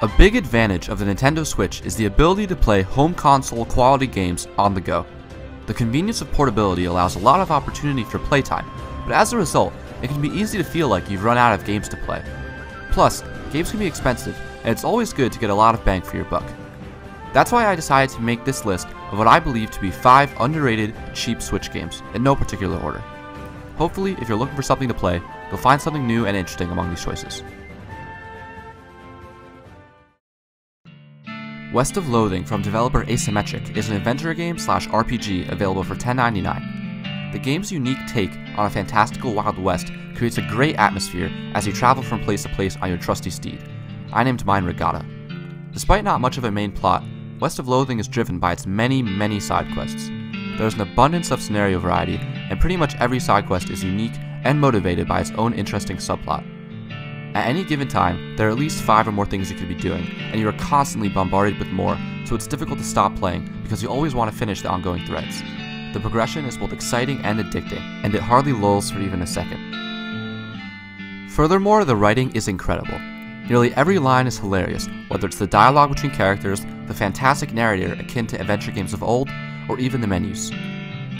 A big advantage of the Nintendo Switch is the ability to play home console quality games on the go. The convenience of portability allows a lot of opportunity for playtime, but as a result, it can be easy to feel like you've run out of games to play. Plus, games can be expensive, and it's always good to get a lot of bang for your buck. That's why I decided to make this list of what I believe to be 5 underrated, cheap Switch games, in no particular order. Hopefully, if you're looking for something to play, you'll find something new and interesting among these choices. West of Loathing from developer Asymmetric is an adventure game slash RPG available for $10.99. The game's unique take on a fantastical Wild West creates a great atmosphere as you travel from place to place on your trusty steed. I named mine Regatta. Despite not much of a main plot, West of Loathing is driven by its many, many side quests. There's an abundance of scenario variety, and pretty much every side quest is unique and motivated by its own interesting subplot. At any given time, there are at least 5 or more things you could be doing, and you are constantly bombarded with more, so it's difficult to stop playing because you always want to finish the ongoing threads. The progression is both exciting and addicting, and it hardly lulls for even a second. Furthermore, the writing is incredible. Nearly every line is hilarious, whether it's the dialogue between characters, the fantastic narrator akin to adventure games of old, or even the menus.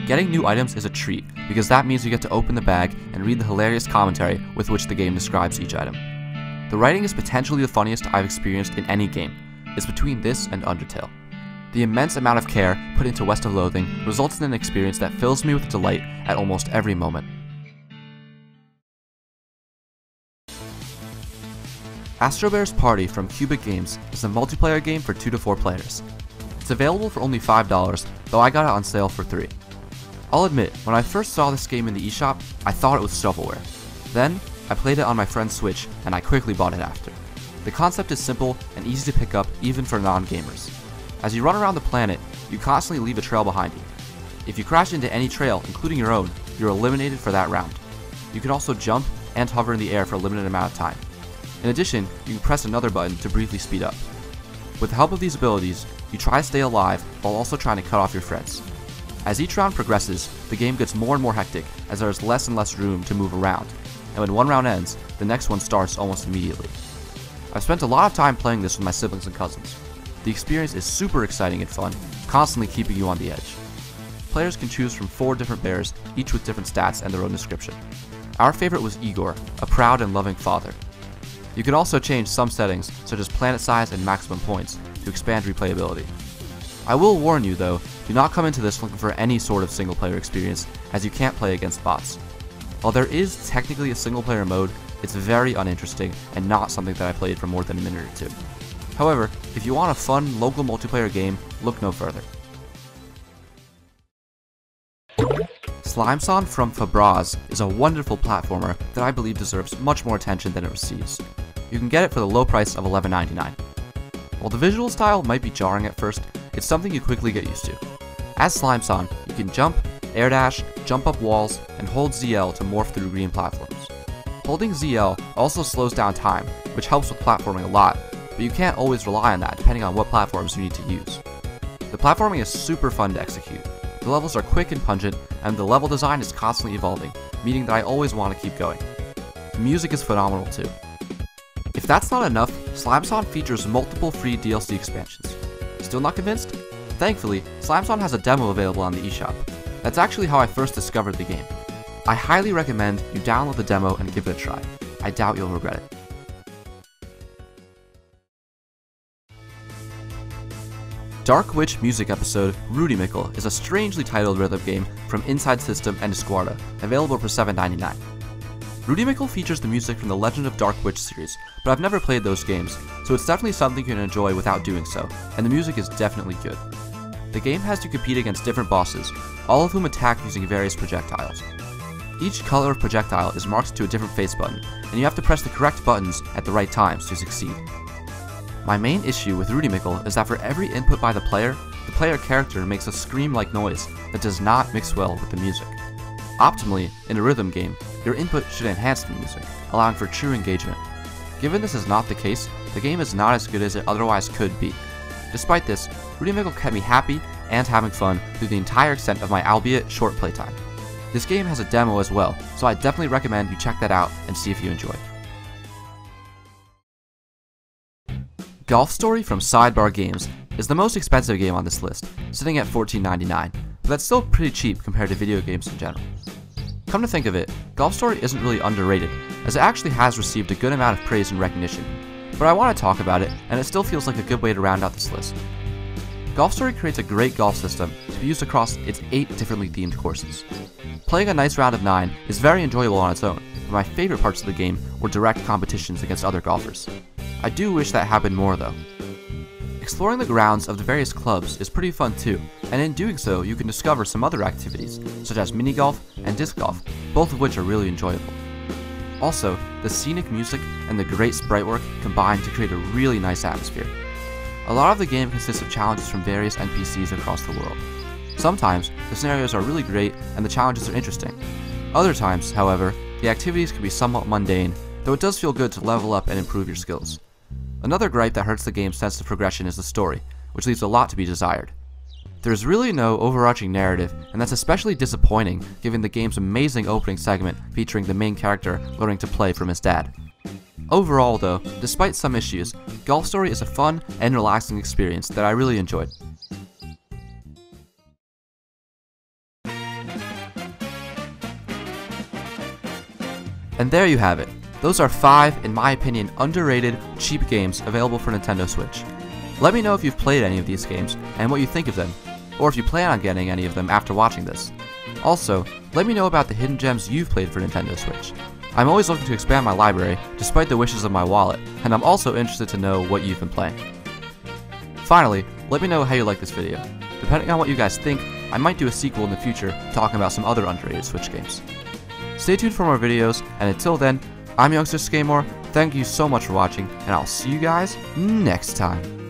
Getting new items is a treat, because that means you get to open the bag and read the hilarious commentary with which the game describes each item. The writing is potentially the funniest I've experienced in any game. It's between this and Undertale. The immense amount of care put into West of Loathing results in an experience that fills me with delight at almost every moment. Astrobear's Party from Cubic Games is a multiplayer game for 2 to 4 players. It's available for only $5, though I got it on sale for 3 I'll admit, when I first saw this game in the eShop, I thought it was shovelware. Then, I played it on my friend's Switch, and I quickly bought it after. The concept is simple and easy to pick up even for non-gamers. As you run around the planet, you constantly leave a trail behind you. If you crash into any trail, including your own, you're eliminated for that round. You can also jump and hover in the air for a limited amount of time. In addition, you can press another button to briefly speed up. With the help of these abilities, you try to stay alive while also trying to cut off your friends. As each round progresses, the game gets more and more hectic as there is less and less room to move around, and when one round ends, the next one starts almost immediately. I've spent a lot of time playing this with my siblings and cousins. The experience is super exciting and fun, constantly keeping you on the edge. Players can choose from four different bears, each with different stats and their own description. Our favorite was Igor, a proud and loving father. You can also change some settings, such as planet size and maximum points, to expand replayability. I will warn you though, do not come into this looking for any sort of single player experience, as you can't play against bots. While there is technically a single player mode, it's very uninteresting and not something that I played for more than a minute or two. However, if you want a fun local multiplayer game, look no further. Slime-san from Fabraz is a wonderful platformer that I believe deserves much more attention than it receives. You can get it for the low price of $11.99. While the visual style might be jarring at first, it's something you quickly get used to. As Slime-san, you can jump, air dash, jump up walls, and hold ZL to morph through green platforms. Holding ZL also slows down time, which helps with platforming a lot, but you can't always rely on that depending on what platforms you need to use. The platforming is super fun to execute. The levels are quick and pungent, and the level design is constantly evolving, meaning that I always want to keep going. The music is phenomenal too. If that's not enough, Slime-san features multiple free DLC expansions. Still not convinced? Thankfully, Slime-san has a demo available on the eShop. That's actually how I first discovered the game. I highly recommend you download the demo and give it a try. I doubt you'll regret it. Dark Witch music episode Rudymical is a strangely titled rhythm game from Inside System and Discwarda, available for $7.99. Rudymical features the music from the Legend of Dark Witch series, but I've never played those games, so it's definitely something you can enjoy without doing so, and the music is definitely good. The game has you compete against different bosses, all of whom attack using various projectiles. Each color of projectile is marked to a different face button, and you have to press the correct buttons at the right times to succeed. My main issue with Rudymical is that for every input by the player, the player character makes a scream-like noise that does not mix well with the music. Optimally, in a rhythm game, your input should enhance the music, allowing for true engagement. Given this is not the case, the game is not as good as it otherwise could be. Despite this, Rudymical kept me happy and having fun through the entire extent of my albeit short playtime. This game has a demo as well, so I definitely recommend you check that out and see if you enjoy. Golf Story from Sidebar Games is the most expensive game on this list, sitting at $14.99, but that's still pretty cheap compared to video games in general. Come to think of it, Golf Story isn't really underrated, as it actually has received a good amount of praise and recognition, but I want to talk about it, and it still feels like a good way to round out this list. Golf Story creates a great golf system to be used across its 8 differently themed courses. Playing a nice round of 9 is very enjoyable on its own, but my favorite parts of the game were direct competitions against other golfers. I do wish that happened more though. Exploring the grounds of the various clubs is pretty fun too, and in doing so you can discover some other activities, such as mini golf and disc golf, both of which are really enjoyable. Also, the scenic music and the great sprite work combine to create a really nice atmosphere. A lot of the game consists of challenges from various NPCs across the world. Sometimes, the scenarios are really great and the challenges are interesting. Other times, however, the activities can be somewhat mundane, though it does feel good to level up and improve your skills. Another gripe that hurts the game's sense of progression is the story, which leaves a lot to be desired. There's really no overarching narrative, and that's especially disappointing given the game's amazing opening segment featuring the main character learning to play from his dad. Overall, though, despite some issues, Golf Story is a fun and relaxing experience that I really enjoyed. And there you have it. Those are 5, in my opinion, underrated, cheap games available for Nintendo Switch. Let me know if you've played any of these games and what you think of them, or if you plan on getting any of them after watching this. Also, let me know about the hidden gems you've played for Nintendo Switch. I'm always looking to expand my library, despite the wishes of my wallet, and I'm also interested to know what you've been playing. Finally, let me know how you like this video. Depending on what you guys think, I might do a sequel in the future talking about some other underrated Switch games. Stay tuned for more videos, and until then, I'm Youngster Skaymore, thank you so much for watching, and I'll see you guys next time.